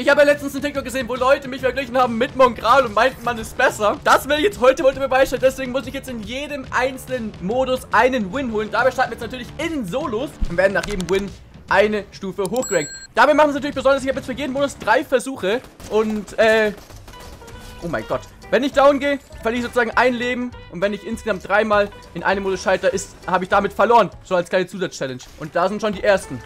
Ich habe ja letztens ein TikTok gesehen, wo Leute mich verglichen haben mit Mongral und meinten, man ist besser. Das will ich jetzt heute heute beweisen. Deswegen muss ich jetzt in jedem einzelnen Modus einen Win holen. Dabei starten wir jetzt natürlich in Solos und werden nach jedem Win eine Stufe hochgerankt. Dabei machen es natürlich besonders, ich habe jetzt für jeden Modus drei Versuche und, äh, oh mein Gott. Wenn ich down gehe, verliere ich sozusagen ein Leben. Und wenn ich insgesamt dreimal in einem Modus scheitere, habe ich damit verloren. So als kleine Zusatzchallenge. Und da sind schon die ersten.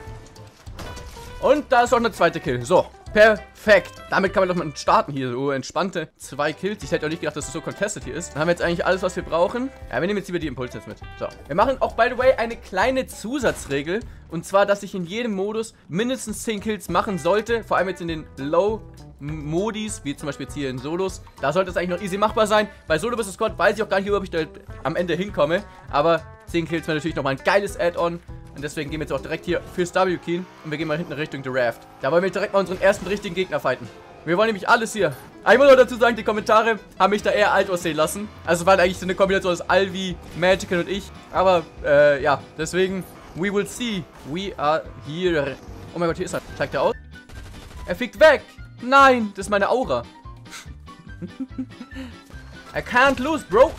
Und da ist auch eine zweite Kill. So, perfekt. Damit kann man doch mal starten hier. So entspannte zwei Kills. Ich hätte auch nicht gedacht, dass es so contested hier ist. Dann haben wir jetzt eigentlich alles, was wir brauchen. Ja, wir nehmen jetzt lieber die Impulse jetzt mit. So, wir machen auch, by the way, eine kleine Zusatzregel. Und zwar, dass ich in jedem Modus mindestens 10 Kills machen sollte. Vor allem jetzt in den Low Modis, wie zum Beispiel jetzt hier in Solos. Da sollte es eigentlich noch easy machbar sein. Bei Solo vs. Squad weiß ich auch gar nicht, ob ich da am Ende hinkomme. Aber 10 Kills wäre natürlich nochmal ein geiles Add-on. Und deswegen gehen wir jetzt auch direkt hier fürs W-Keen. Und wir gehen mal hinten Richtung The Raft. Da wollen wir direkt mal unseren ersten richtigen Gegner fighten. Wir wollen nämlich alles hier. Ich muss noch dazu sagen, die Kommentare haben mich da eher alt aussehen lassen. Also war eigentlich so eine Kombination aus Alvi, Magical und ich. Aber, äh, ja, deswegen, we will see. We are here. Oh mein Gott, hier ist er. Zeigt er aus? Er fliegt weg. Nein, das ist meine Aura. I can't lose, Bro.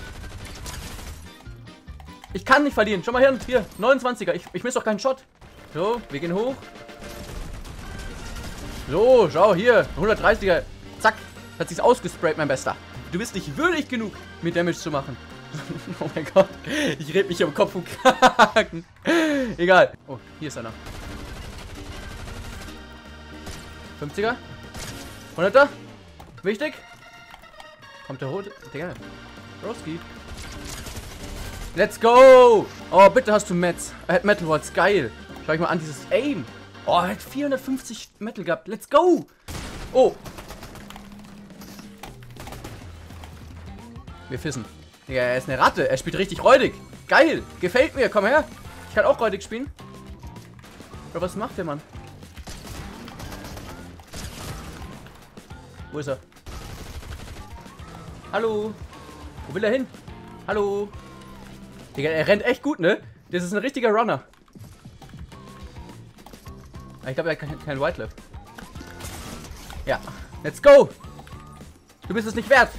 Ich kann nicht verlieren. Schau mal her. Hier, 29er. Ich, ich misse doch keinen Shot. So, wir gehen hoch. So, schau hier. 130er. Zack. Hat sich's ausgesprayt, mein Bester. Du bist nicht würdig genug, mir Damage zu machen. oh mein Gott. Ich red mich am Kopf und Kragen. Egal. Oh, hier ist einer. 50er. 100er. Wichtig. Kommt der rote. Digga. Broski. Let's go. Oh, bitte hast du Metz. Er hat Metal Walls. Geil. Schau ich mal an, dieses Aim. Oh, er hat 450 Metal gehabt. Let's go. Oh. Wir fissen. Digga, er ist eine Ratte. Er spielt richtig räudig. Geil. Gefällt mir. Komm her. Ich kann auch räudig spielen. Aber was macht der Mann? Wo ist er? Hallo? Wo will er hin? Hallo? Digga, er rennt echt gut, ne? Das ist ein richtiger Runner. Ah, ich glaube, er hat kein, kein White left. Ja. Let's go! Du bist es nicht wert.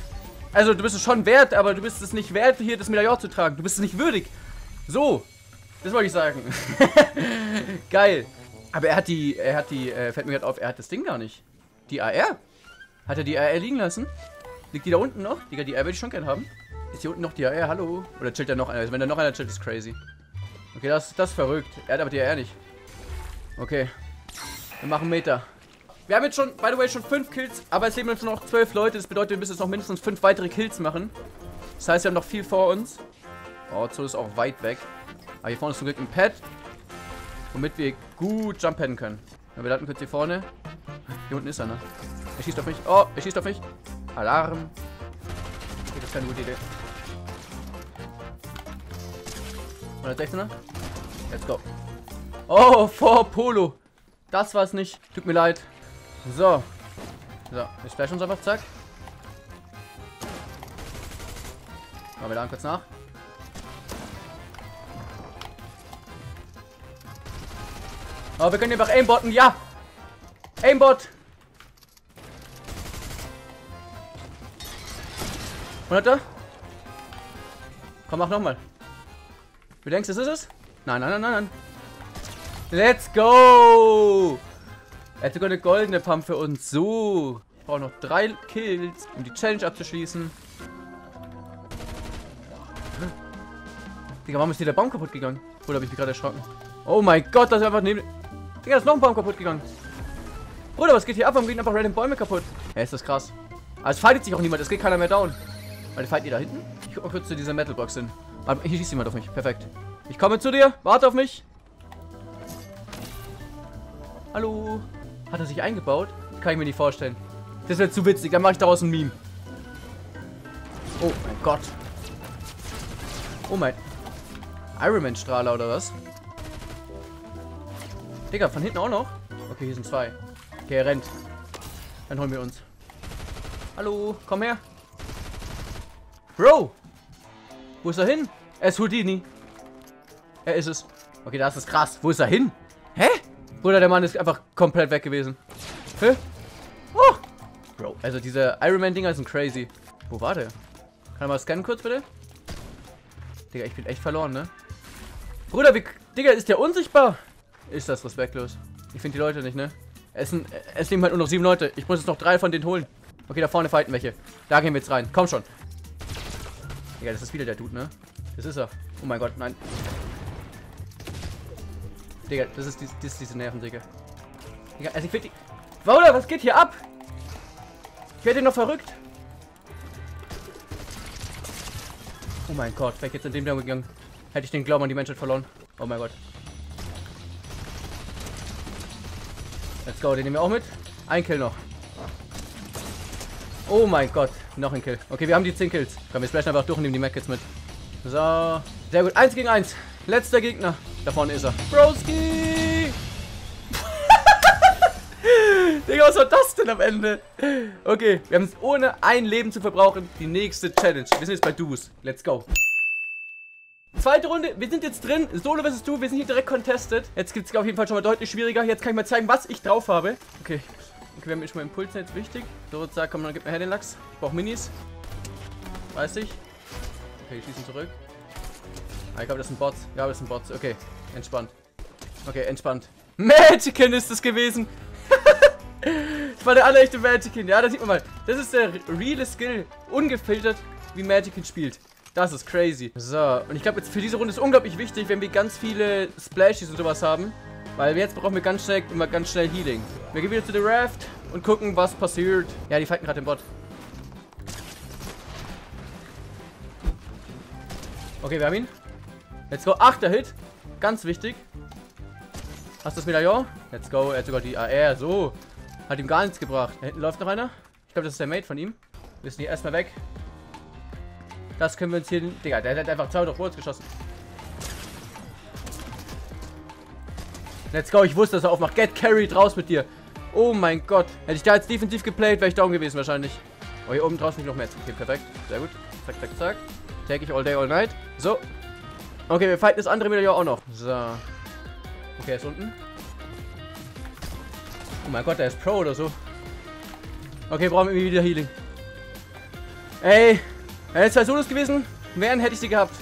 Also, du bist es schon wert, aber du bist es nicht wert, hier das Medaillon zu tragen. Du bist es nicht würdig. So. Das wollte ich sagen. Geil. Aber er hat die, er hat die, äh, fällt mir gerade auf, er hat das Ding gar nicht. Die AR. Hat er die AR liegen lassen? Liegt die da unten noch? Digga, die AR würde ich schon gerne haben. Ist hier unten noch die AR? Hallo? Oder chillt da noch einer? Wenn da noch einer chillt, ist crazy. Okay, das, das ist verrückt. Er hat aber die AR nicht. Okay. Wir machen Meter. Wir haben jetzt schon, by the way, schon 5 Kills, aber es leben jetzt noch 12 Leute. Das bedeutet, wir müssen jetzt noch mindestens 5 weitere Kills machen. Das heißt, wir haben noch viel vor uns. Oh, Zoll ist auch weit weg. Aber hier vorne ist zum Glück ein Pad. Womit wir gut jumpen können. Ja, wir landen kurz hier vorne. Hier unten ist einer. Er schießt auf mich. Oh, er schießt auf mich. Alarm. Okay, das ist keine gute Idee. 116er. Let's go. Oh, vor Polo. Das war es nicht. Tut mir leid. So. So, wir splashen uns einfach, zack. Mal wieder kurz nach. Oh, wir können einfach aimbotten, ja! Aimbot! 100er? Komm, mach nochmal. Du denkst, das ist es? Nein, nein, nein, nein, nein. Let's go! Er hat sogar eine goldene Pump für uns. So. Ich brauche noch drei Kills, um die Challenge abzuschließen. Digga, warum ist hier der Baum kaputt gegangen? Oder habe ich mich gerade erschrocken? Oh mein Gott, das ist einfach neben... Digga, da ist noch ein Baum kaputt gegangen. Bruder, was geht hier ab? Warum gehen einfach random Bäume kaputt? Ja, ist das krass. Aber es fightet sich auch niemand, es geht keiner mehr down. Warte, fight ihr da hinten? Ich guck mal kurz zu dieser Metalbox hin. Warte, hier schießt jemand auf mich. Perfekt. Ich komme zu dir. Warte auf mich. Hallo. Hat er sich eingebaut? Kann ich mir nicht vorstellen. Das wäre zu witzig. Dann mache ich daraus ein Meme. Oh mein Gott. Oh mein. Ironman-Strahler oder was? Digga, von hinten auch noch? Okay, hier sind zwei. Okay, er rennt. Dann holen wir uns. Hallo, komm her. Bro! Wo ist er hin? Er ist Houdini. Er ist es. Okay, das ist krass. Wo ist er hin? Hä? Bruder, der Mann ist einfach komplett weg gewesen. Hä? Also diese Iron Man-Dinger sind crazy. Wo war der? Kann er mal scannen kurz, bitte? Digga, ich bin echt verloren, ne? Bruder, wie... Digga, ist der unsichtbar? Ist das respektlos. Ich finde die Leute nicht, ne? Es, sind, es leben halt nur noch sieben Leute. Ich muss jetzt noch drei von denen holen. Okay, da vorne fighten welche. Da gehen wir jetzt rein. Komm schon. Digga, das ist wieder der Dude, ne? Das ist er. Oh mein Gott, nein. Digga, das ist, die, das ist diese Nerven, Digga. Digga, also ich finde die... Wauda, was geht hier ab? Ich werde noch verrückt. Oh mein Gott, wäre ich jetzt in dem Down gegangen, hätte ich den Glauben an die Menschheit verloren. Oh mein Gott. Let's go, den nehmen wir auch mit. Ein Kill noch. Oh mein Gott, noch ein Kill. Okay, wir haben die 10 Kills. Komm, wir splashen einfach durch und nehmen die Mac jetzt mit. So, sehr gut. Eins gegen eins. Letzter Gegner. Da vorne ist er. Broski! Digga, was war das denn am Ende? Okay, wir haben es ohne ein Leben zu verbrauchen. Die nächste Challenge. Wir sind jetzt bei Duos. Let's go. Zweite Runde, wir sind jetzt drin. Solo vs. Du, wir sind hier direkt contested. Jetzt gibt es auf jeden Fall schon mal deutlich schwieriger. Jetzt kann ich mal zeigen, was ich drauf habe. Okay, okay wir haben schon mal Impulse, jetzt wichtig. So, zack, komm, dann gib mir her den Lachs. Ich brauche Minis. Weiß ich. Okay, schießen zurück. Ah, ich glaube, das sind Bots. Ja, das sind Bots. Okay, entspannt. Okay, entspannt. Magickin ist es gewesen. das war der allerechte Magickin. Ja, da sieht man mal. Das ist der reale Skill. Ungefiltert, wie Magickin spielt. Das ist crazy. So, und ich glaube, jetzt für diese Runde ist unglaublich wichtig, wenn wir ganz viele Splashies und sowas haben. Weil jetzt brauchen wir ganz schnell immer ganz schnell Healing. Wir gehen wieder zu der Raft und gucken, was passiert. Ja, die fighten gerade den Bot. Okay, wir haben ihn. Let's go. Achter Hit. Ganz wichtig. Hast du das Medaillon? Let's go. Er hat sogar die AR. So. Hat ihm gar nichts gebracht. Da hinten läuft noch einer. Ich glaube, das ist der Mate von ihm. Wir sind hier erstmal weg. Das können wir uns hier... Digga, der hat einfach 200 Bullets geschossen. Let's go. Ich wusste, dass er aufmacht. Get carried raus mit dir. Oh mein Gott. Hätte ich da jetzt defensiv geplayt, wäre ich down gewesen wahrscheinlich. Oh, hier oben draußen nicht noch mehr. Okay, perfekt. Sehr gut. Zack, zack, zack. Take ich all day, all night. So. Okay, wir fighten das andere Medaillon auch noch. So. Okay, er ist unten. Oh mein Gott, der ist Pro oder so. Okay, brauchen wir wieder Healing. Ey, wenn es zwei Solos gewesen wären, hätte ich sie gehabt.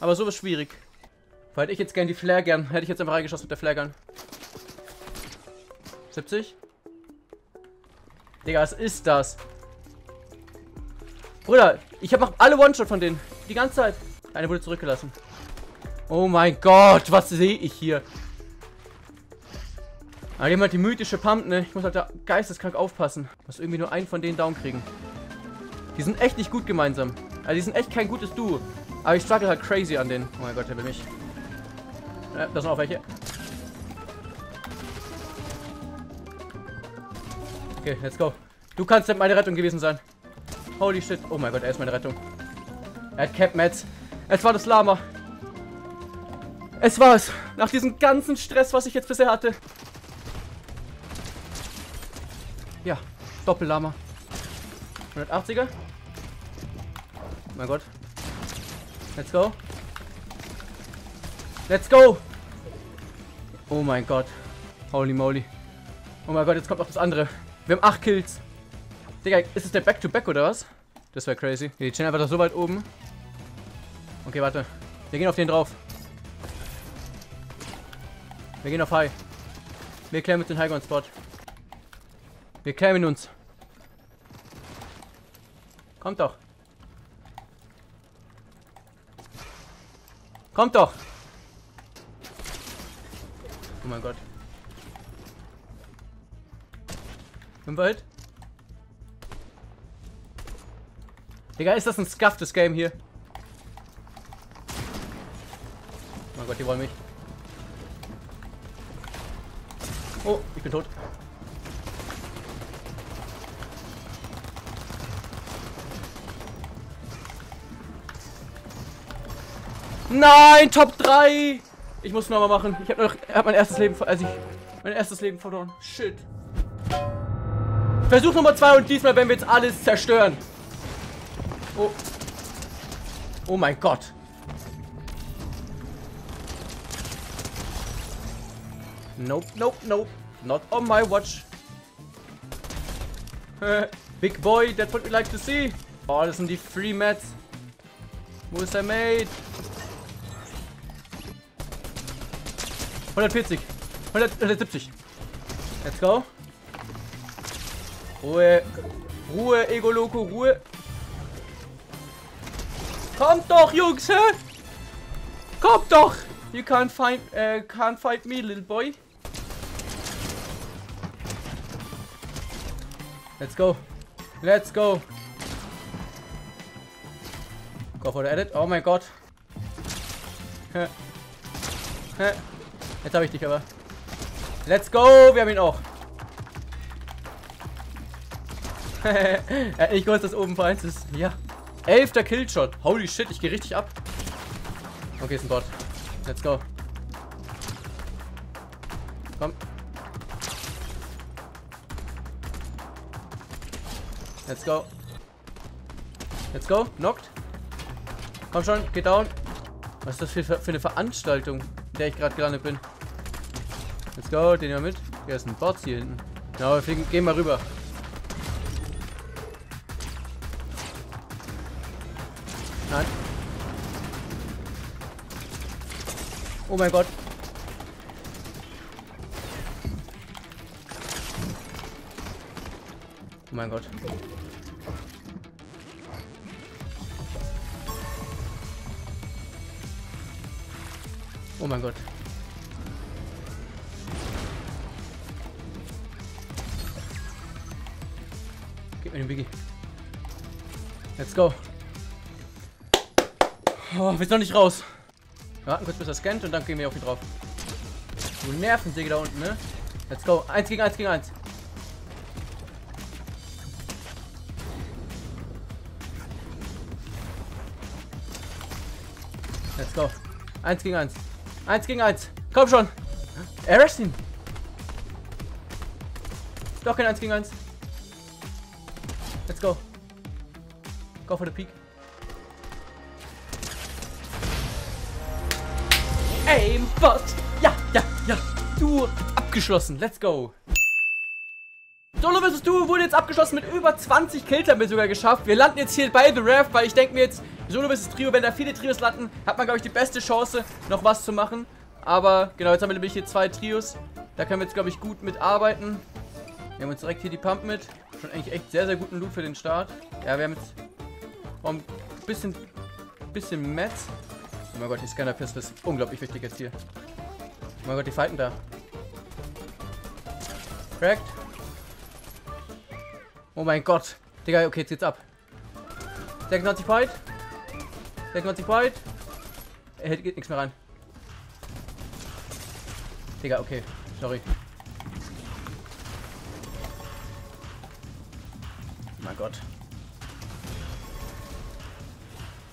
Aber so ist schwierig. Hätte ich jetzt gern die Flare gern. Hätte ich jetzt einfach reingeschossen mit der Flare Gun. 70? Digga, was ist das? Bruder, ich habe noch alle One-Shot von denen. Die ganze Zeit. Eine wurde zurückgelassen. Oh mein Gott, was sehe ich hier? Aber jemand die mythische Pump, ne? Ich muss halt da geisteskrank aufpassen. Muss irgendwie nur einen von denen down kriegen. Die sind echt nicht gut gemeinsam. Also die sind echt kein gutes Duo. Aber ich struggle halt crazy an denen. Oh mein Gott, der will mich. Ja, da sind auch welche. Okay, let's go. Du kannst meine Rettung gewesen sein. Holy shit. Oh mein Gott, er ist meine Rettung. Er hat Cap Mats. Es war das Lama. Es war es. Nach diesem ganzen Stress, was ich jetzt bisher hatte. Ja, Doppellama. 180er. Oh mein Gott. Let's go. Let's go. Oh mein Gott. Holy moly. Oh mein Gott, jetzt kommt noch das andere. Wir haben 8 Kills. Digga, ist es der Back-to-Back -Back oder was? Das wäre crazy. Wir chillen einfach so weit oben. Okay, warte. Wir gehen auf den drauf. Wir gehen auf High. Wir klären mit dem High Spot. Wir klären uns. Kommt doch. Kommt doch. Oh mein Gott. Im Wald. Digga, ist das ein scufftes Game hier? Oh mein Gott, die wollen mich. Oh, ich bin tot. Nein, Top 3! Ich muss nochmal machen. Ich habe noch hab mein erstes Leben also ich mein erstes Leben verloren. Shit. Versuch Nummer 2 und diesmal werden wir jetzt alles zerstören. Oh. Oh mein Gott. Nope, nope, nope. Not on my watch. Big Boy, that's what we like to see. Oh, das sind die Free Mats. Wo ist der Mate? 140. 100, 170. Let's go. Ruhe. Ruhe, Ego Loco, Ruhe. Kommt doch, Jungs, hä? Kommt doch! You can't find, uh, can't fight me, little boy. Let's go. Let's go. Go for the edit. Oh mein Gott. Jetzt habe ich dich aber. Let's go. Wir haben ihn auch. er hat nicht gewusst, dass oben für ist. Ja. Elfter Killshot. Holy shit, ich gehe richtig ab. Okay, ist ein Bot. Let's go. Komm. Let's go. Let's go. Knocked. Komm schon, geht down. Was ist das für, für eine Veranstaltung, in der ich gerade gelandet bin? Let's go, den ja mit. Hier ist ein Bot hier hinten. Ja, wir fliegen, gehen mal rüber. Oh mein Gott. Oh mein Gott. Oh mein Gott. Gib mir den Biggie. Let's go. Oh, wir sind noch nicht raus. Warten kurz, bis er scannt und dann gehen wir auf ihn drauf. Du Nervensäge da unten, ne? Let's go. Eins gegen eins gegen eins. Let's go. Eins gegen eins. Eins gegen eins. Komm schon. Arrest ihn. Doch kein eins gegen eins. Let's go. Go for the peak. Aimbot. Ja, ja, ja. Du abgeschlossen. Let's go. Solo vs. Duo wurde jetzt abgeschlossen mit über 20 Kills haben wir sogar geschafft. Wir landen jetzt hier bei The Raft, weil ich denke mir jetzt, Solo vs. Trio, wenn da viele Trios landen, hat man, glaube ich, die beste Chance, noch was zu machen. Aber, genau, jetzt haben wir nämlich hier zwei Trios. Da können wir jetzt, glaube ich, gut mitarbeiten. Wir haben uns direkt hier die Pump mit. Schon eigentlich echt sehr, sehr guten Loot für den Start. Ja, wir haben jetzt ein bisschen, bisschen Mets. Oh mein Gott, die Scanner-Pistole ist unglaublich wichtig jetzt hier. Oh mein Gott, die fighten da. Cracked. Oh mein Gott. Digga, okay, jetzt geht's ab. 96 Point. 96 Point. Er geht nichts mehr rein. Digga, okay. Sorry. Oh mein Gott.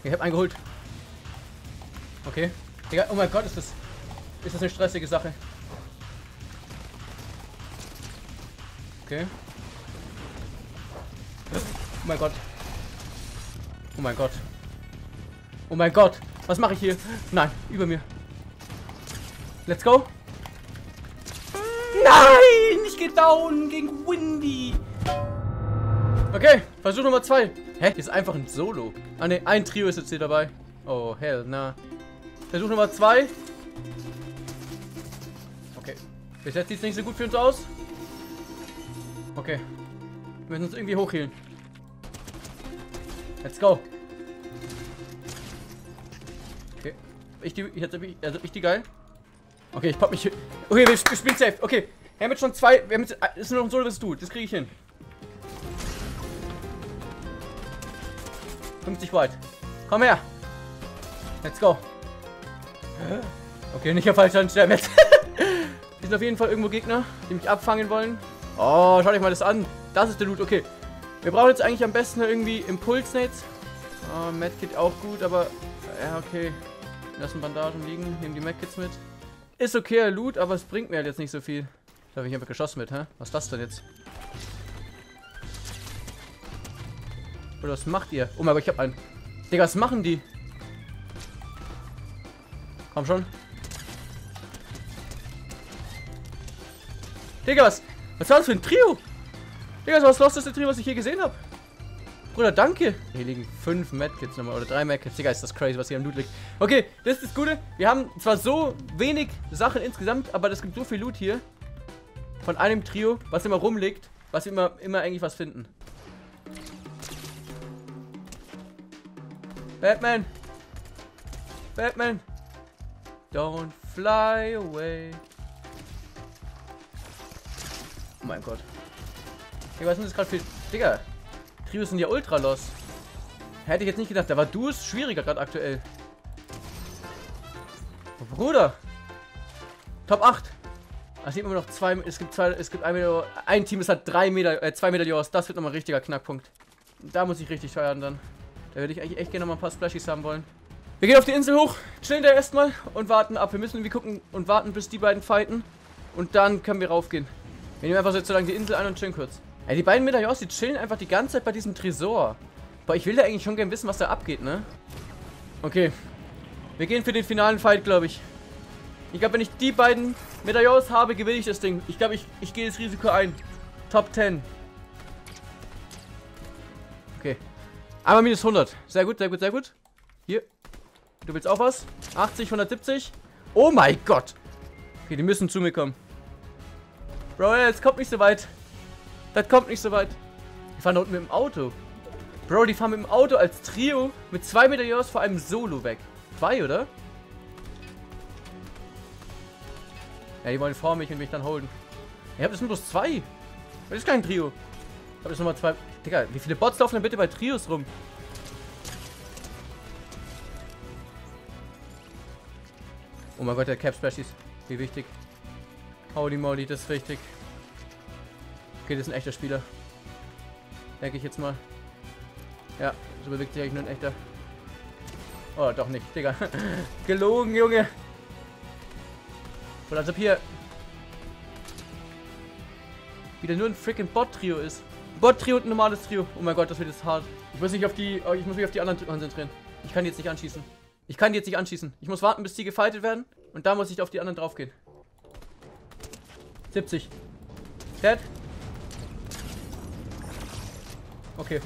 Ich hab einen geholt. Okay. Digga, oh mein Gott, ist das. Ist das eine stressige Sache. Okay. Oh mein Gott. Oh mein Gott. Oh mein Gott. Was mache ich hier? Nein, über mir. Let's go. Nein, ich gehe down gegen Windy. Okay, Versuch Nummer zwei. Hä? Ist einfach ein Solo. Ah ne, ein Trio ist jetzt hier dabei. Oh, hell, na. Versuch Nummer zwei. Okay. Bis jetzt sieht es nicht so gut für uns aus. Okay. Wir müssen uns irgendwie hochhielen. Let's go. Okay. Ich die, jetzt hab ich, also ich die geil. Okay, ich pop mich. Okay, wir spielen safe. Okay. Wir haben jetzt schon zwei. Wir haben jetzt. Ist nur noch ein Solo, was du. Das kriege ich hin. 50 White. Komm her. Let's go. Okay, nicht auf falschen sterben jetzt. Die sind auf jeden Fall irgendwo Gegner, die mich abfangen wollen. Oh, schaut euch mal das an. Das ist der Loot, okay. Wir brauchen jetzt eigentlich am besten irgendwie Impulsnates. Oh, Medkit auch gut, aber... Ja, okay. Lassen Bandagen liegen, nehmen die Medkits mit. Ist okay, Loot, aber es bringt mir halt jetzt nicht so viel. Da habe ich einfach geschossen mit, hä? Was ist das denn jetzt? Oder was macht ihr? Oh Gott, ich hab einen. Digga, was machen die? Komm schon. Digga, was? Was war das für ein Trio? Digga, das war das losteste Trio, was ich je gesehen habe. Bruder, danke. Hier liegen fünf Medkits nochmal. Oder drei Medkits. Digga, ist das crazy, was hier am Loot liegt. Okay, das ist das Gute. Wir haben zwar so wenig Sachen insgesamt, aber es gibt so viel Loot hier. Von einem Trio, was immer rumliegt. Was wir immer, immer eigentlich was finden. Batman. Batman. Don't fly away. Oh mein Gott. Hey, was ist das gerade für... Digga. Trios sind ja ultra los. Hätte ich jetzt nicht gedacht. Da war Duos schwieriger gerade aktuell. Oh, Bruder. Top 8. Es gibt immer noch zwei. Es gibt zwei. Es gibt ein, Meter, ein Team, es hat drei Meter, äh, zwei Meter Jaws. Das wird nochmal ein richtiger Knackpunkt. Da muss ich richtig feiern dann. Da würde ich eigentlich echt gerne noch mal ein paar Splashies haben wollen. Wir gehen auf die Insel hoch, chillen da erstmal und warten ab. Wir müssen irgendwie gucken und warten, bis die beiden fighten. Und dann können wir raufgehen. Wir nehmen einfach so lange die Insel an und chillen kurz. Ey, die beiden Medaillons, die chillen einfach die ganze Zeit bei diesem Tresor. Boah, ich will da eigentlich schon gerne wissen, was da abgeht, ne? Okay. Wir gehen für den finalen Fight, glaube ich. Ich glaube, wenn ich die beiden Medaillons habe, gewinne ich das Ding. Ich glaube, ich, ich gehe das Risiko ein. Top 10. Okay. Einmal minus 100. Sehr gut, sehr gut, sehr gut. Hier. Du willst auch was? 80, 170. Oh mein Gott. Okay, die müssen zu mir kommen. Bro, jetzt kommt nicht so weit. Das kommt nicht so weit. Die fahren da unten mit dem Auto. Bro, die fahren mit dem Auto als Trio mit zwei Medaillons vor einem Solo weg. Zwei, oder? Ja, die wollen vor mich und mich dann holen. Ich hab das sind bloß zwei. Das ist kein Trio. Ich hab das nochmal zwei. Digga, wie viele Bots laufen denn bitte bei Trios rum? Oh mein Gott, der Cap Splashies. Wie wichtig. Holy moly, das ist wichtig. Okay, das ist ein echter Spieler. Denke ich jetzt mal. Ja, so bewegt sich eigentlich nur ein echter. Oh, doch nicht, Digga. Gelogen, Junge. Und als ob hier wieder nur ein freaking Bot-Trio ist. Bot-Trio und ein normales Trio. Oh mein Gott, das wird jetzt hart. Ich muss mich auf die, ich muss mich auf die anderen konzentrieren. Ich kann die jetzt nicht anschießen. Ich kann die jetzt nicht anschießen. Ich muss warten, bis die gefightet werden. Und da muss ich auf die anderen draufgehen. 70. Dead. Okay.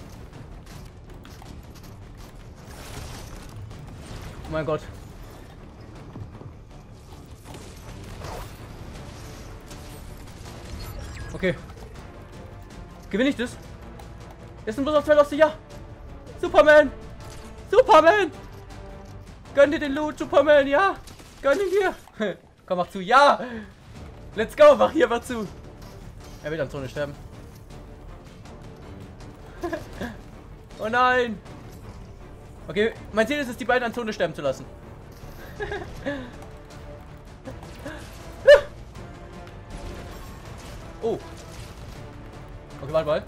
Oh mein Gott. Okay. Gewinne ich das? Sind bloß noch zwei Losse. Ja. Superman. Superman. Gönn dir den Loot, Superman. Ja. Gönn ihn dir. Komm, mach zu. Ja. Let's go. Mach hier, mach zu. Er will an Zone sterben. oh nein. Okay, mein Ziel ist es, die beiden an Zone sterben zu lassen. oh. Okay, warte mal.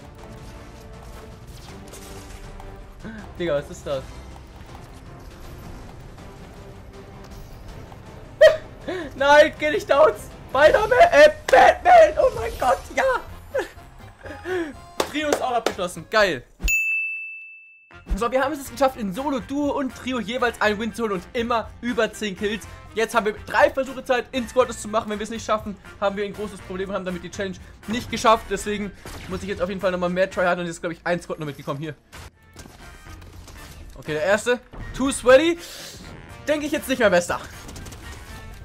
Digga, was ist das? Nein, geh nicht down! Spider-Man! Äh, Batman! Oh mein Gott, ja! Trio ist auch abgeschlossen. Geil. So, wir haben es geschafft, in Solo, Duo und Trio jeweils einen Win zu holen und immer über 10 Kills. Jetzt haben wir drei Versuche Zeit, in Squad es zu machen. Wenn wir es nicht schaffen, haben wir ein großes Problem und haben damit die Challenge nicht geschafft. Deswegen muss ich jetzt auf jeden Fall nochmal mehr tryhard und jetzt glaube ich, ein Squad noch mitgekommen. Hier. Okay, der erste. Too sweaty. Denke ich jetzt nicht mehr besser.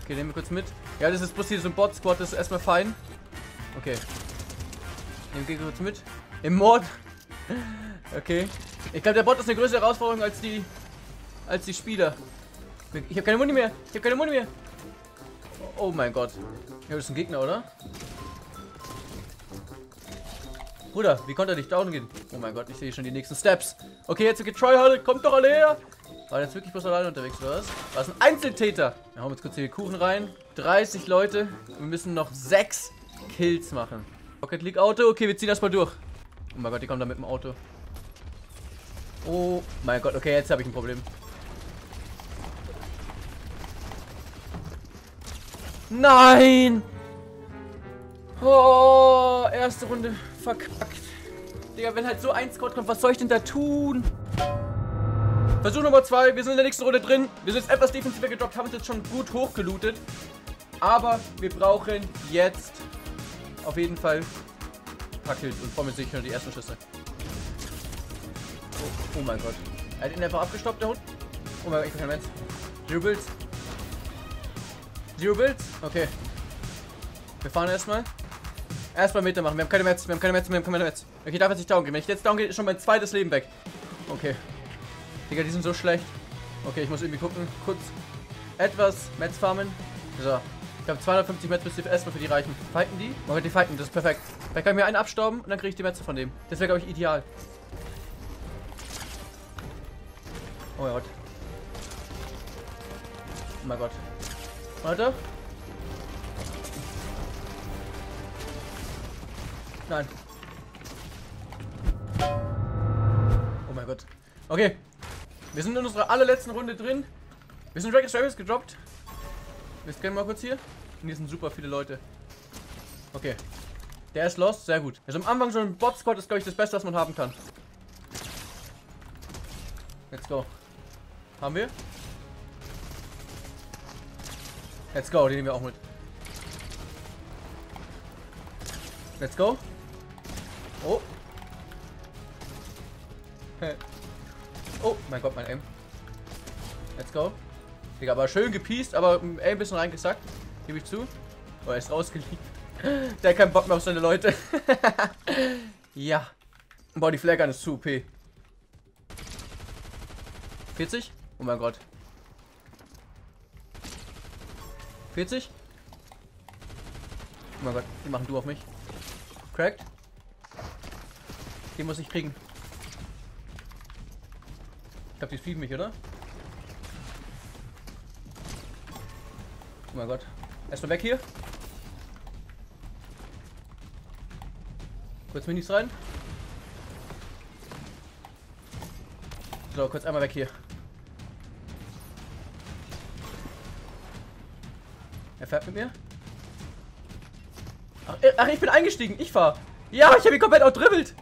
Okay, nehmen wir kurz mit. Ja, das ist bloß hier so ein Bot-Squad, das ist erstmal fein. Okay. Nehmen wir kurz mit. Im Mord. Okay. Ich glaube, der Bot ist eine größere Herausforderung als die als die Spieler. Ich habe keine Muni mehr. Ich habe keine Muni mehr. Oh, mein Gott. Ja, das ist ein Gegner, oder? Bruder, wie konnte er nicht down gehen? Oh mein Gott, ich sehe schon die nächsten Steps. Okay, jetzt geht Tryhard. Kommt doch alle her. War jetzt wirklich bloß alleine unterwegs, oder was? War das ein Einzeltäter? Wir hauen jetzt kurz hier Kuchen rein. 30 Leute. Wir müssen noch 6 Kills machen. Rocket League Auto. Okay, wir ziehen das mal durch. Oh mein Gott, die kommen da mit dem Auto. Oh mein Gott, okay, jetzt habe ich ein Problem. Nein! Oh, erste Runde verkackt. Digga, wenn halt so ein Squad kommt, was soll ich denn da tun? Versuch Nummer zwei, wir sind in der nächsten Runde drin. Wir sind jetzt etwas defensiver gedroppt, haben uns jetzt schon gut hochgelootet. Aber wir brauchen jetzt auf jeden Fall Kills und vor mir sehe schon die ersten Schüsse. Oh, oh mein Gott. Er hat ihn einfach abgestoppt, der Hund. Oh mein Gott, ich bin kein Mensch. Zero Builds. Zero Builds? Okay. Wir fahren erstmal. Erstmal Meter machen. Wir haben keine Metz, wir haben keine Metz, wir haben keine Metz. Okay, darf jetzt nicht down gehen. Wenn ich jetzt down gehe, ist schon mein zweites Leben weg. Okay. Digga, die sind so schlecht. Okay, ich muss irgendwie gucken. Kurz etwas Metz farmen. So. Ich habe 250 Metz bis erstmal für die reichen. Fighten die? Moment, die fighten, das ist perfekt. Vielleicht kann ich mir einen abstauben und dann kriege ich die Metze von dem. Das wäre, glaube ich, ideal. Oh mein Gott. Oh mein Gott. Warte. Nein. Oh mein Gott. Okay. Wir sind in unserer allerletzten Runde drin. Wir sind Dragon's Travis gedroppt. Wir scannen mal kurz hier. Und hier sind super viele Leute. Okay. Der ist lost. Sehr gut. Also am Anfang schon ein Bot-Squad ist, glaube ich, das Beste, was man haben kann. Let's go. Haben wir? Let's go, den nehmen wir auch mit. Let's go. Oh. Oh, mein Gott, mein Aim. Let's go. Digga, aber schön gepiest, aber Aim ein bisschen reingesackt. Gebe ich zu. Oh, er ist rausgeliebt. Der hat keinen Bock mehr auf seine Leute. ja. Boah, die Flaggern ist zu OP. 40? Oh mein Gott. 40? Oh mein Gott, die machen du auf mich. Cracked. Den muss ich kriegen. Glaube, die fliegen mich, oder? Oh mein Gott. Erstmal weg hier. Kurz Minis rein. So, kurz einmal weg hier. Er fährt mit mir. Ach, äh, ach ich bin eingestiegen. Ich fahr. Ja, ich habe ihn komplett outdribbelt.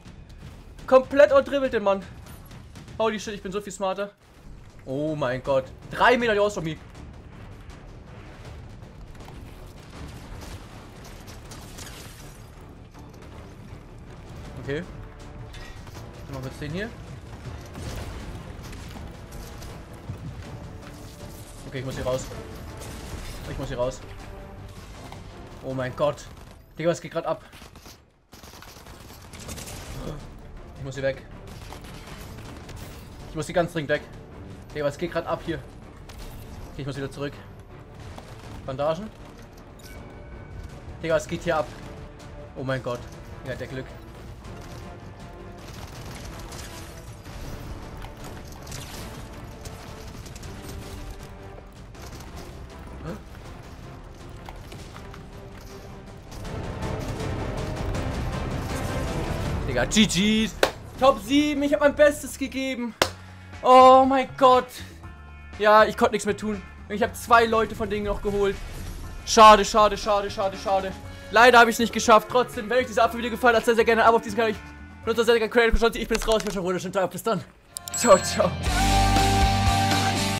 Komplett outdribbelt den Mann. Holy shit, ich bin so viel smarter. Oh mein Gott. Drei Meter aus von mir. Okay. Dann machen wir 10 hier. Okay, ich muss hier raus. Ich muss hier raus. Oh mein Gott. Digga, was geht gerade ab? Ich muss hier weg. Ich muss hier ganz dringend weg. Digga, was geht gerade ab hier? Okay, ich muss wieder zurück. Bandagen. Digga, was geht hier ab? Oh mein Gott. Ja, der Glück. Digga, GG's. Top 7, ich habe mein Bestes gegeben. Oh mein Gott. Ja, ich konnte nichts mehr tun. Ich habe zwei Leute von denen noch geholt. Schade, schade, schade, schade, schade. Leider habe ich es nicht geschafft. Trotzdem, wenn euch diese Video gefallen hat, sehr, sehr gerne ein Abo auf diesem Kanal. Ich benutze sehr, sehr gerne Creative Ich bin jetzt raus. Ich wünsche euch einen wunderschönen Tag. Bis dann. Ciao, ciao.